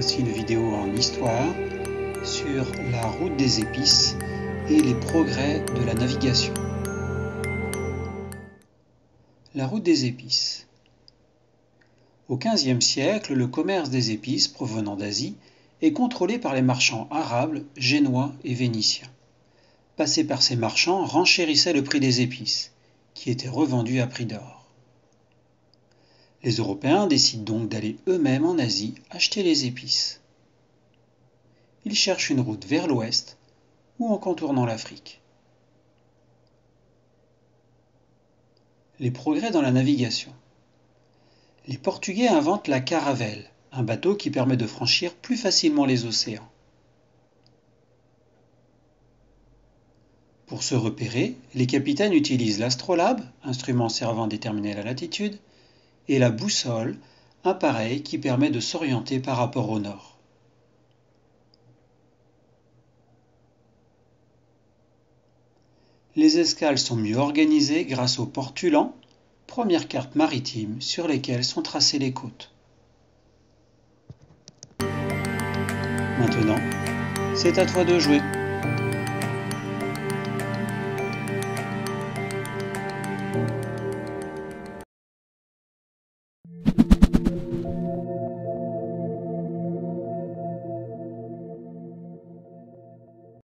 Voici une vidéo en histoire sur la route des épices et les progrès de la navigation. La route des épices. Au XVe siècle, le commerce des épices provenant d'Asie est contrôlé par les marchands arabes, génois et vénitiens. Passer par ces marchands renchérissait le prix des épices, qui étaient revendus à prix d'or. Les Européens décident donc d'aller eux-mêmes en Asie acheter les épices. Ils cherchent une route vers l'ouest ou en contournant l'Afrique. Les progrès dans la navigation. Les Portugais inventent la caravelle, un bateau qui permet de franchir plus facilement les océans. Pour se repérer, les capitaines utilisent l'astrolabe, instrument servant à déterminer la latitude, et la boussole, appareil qui permet de s'orienter par rapport au nord. Les escales sont mieux organisées grâce aux portulans, premières cartes maritimes sur lesquelles sont tracées les côtes. Maintenant, c'est à toi de jouer.